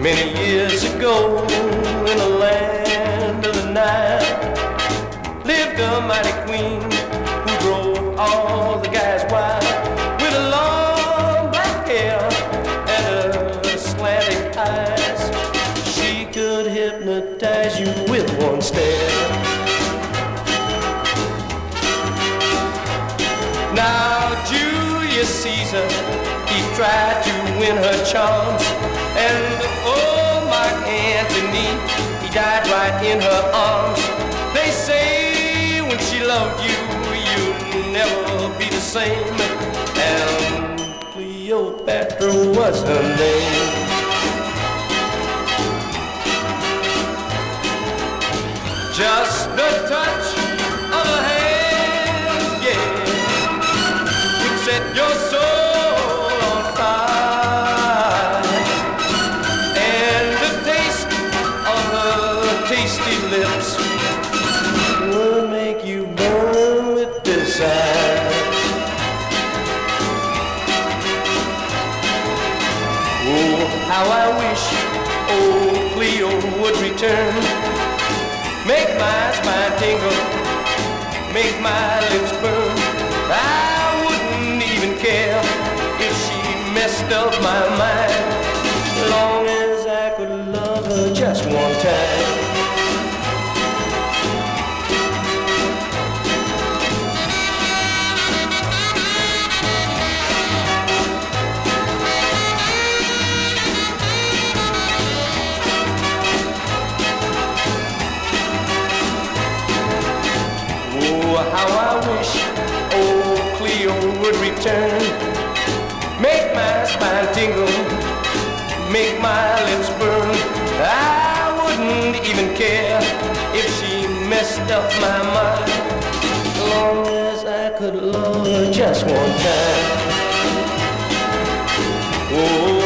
Many years ago, in the land of the Nile, lived a mighty queen who drove all the guys wild with a long black hair and a slanting eyes. She could hypnotize you with one stare. Now Julius Caesar, he tried to win her charms, and in her arms. They say when she loved you, you'll never be the same. And Cleopatra was her name. Just the touch desire. Oh, how I wish old Cleo would return. Make my spine tingle, make my lips burn. I wouldn't even care if she messed up my mind, long would return. Make my spine tingle, make my lips burn. I wouldn't even care if she messed up my mind, long as I could love her just one time. Oh,